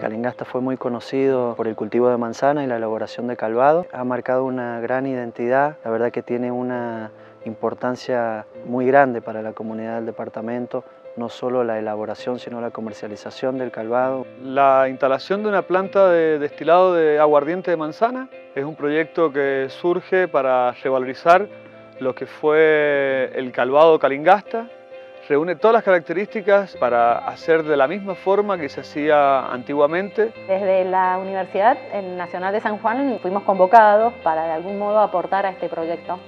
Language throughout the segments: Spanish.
Calingasta fue muy conocido por el cultivo de manzana y la elaboración de calvado. Ha marcado una gran identidad, la verdad que tiene una importancia muy grande para la comunidad del departamento, no solo la elaboración, sino la comercialización del calvado. La instalación de una planta de destilado de aguardiente de manzana es un proyecto que surge para revalorizar lo que fue el calvado calingasta. Reúne todas las características para hacer de la misma forma que se hacía antiguamente. Desde la Universidad Nacional de San Juan fuimos convocados para de algún modo aportar a este proyecto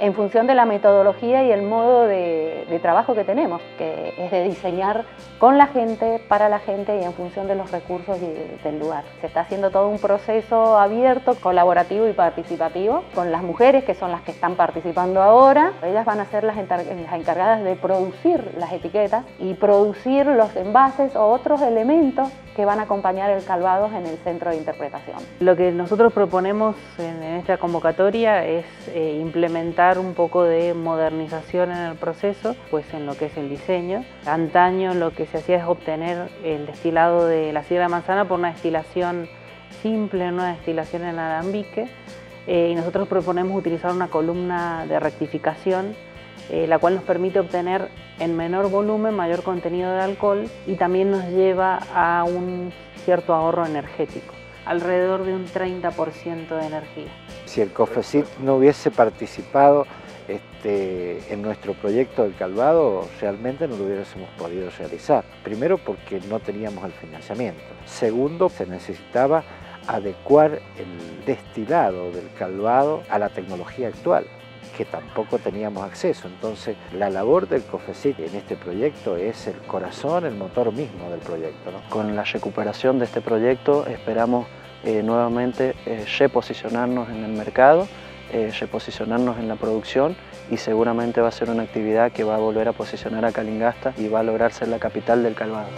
en función de la metodología y el modo de, trabajo que tenemos, que es de diseñar con la gente, para la gente y en función de los recursos del lugar. Se está haciendo todo un proceso abierto, colaborativo y participativo con las mujeres que son las que están participando ahora. Ellas van a ser las, las encargadas de producir las etiquetas y producir los envases o otros elementos que van a acompañar el Calvados en el centro de interpretación. Lo que nosotros proponemos en, esta convocatoria es eh, implementar un poco de modernización en el proceso, pues en lo que es el diseño. Antaño lo que se hacía es obtener el destilado de la sidra de manzana por una destilación simple, una destilación en alambique, eh, y nosotros proponemos utilizar una columna de rectificación eh, la cual nos permite obtener en menor volumen mayor contenido de alcohol y también nos lleva a un cierto ahorro energético, alrededor de un 30% de energía. Si el COFECIT no hubiese participado este, en nuestro proyecto del Calvado, realmente no lo hubiésemos podido realizar. Primero porque no teníamos el financiamiento. Segundo, se necesitaba adecuar el destilado del Calvado a la tecnología actual que tampoco teníamos acceso. Entonces, la labor del COFECIT en este proyecto es el corazón, el motor mismo del proyecto. Con la recuperación de este proyecto esperamos eh, nuevamente eh, reposicionarnos en el mercado, eh, reposicionarnos en la producción y seguramente va a ser una actividad que va a volver a posicionar a Calingasta y va a lograr ser la capital del Calvado.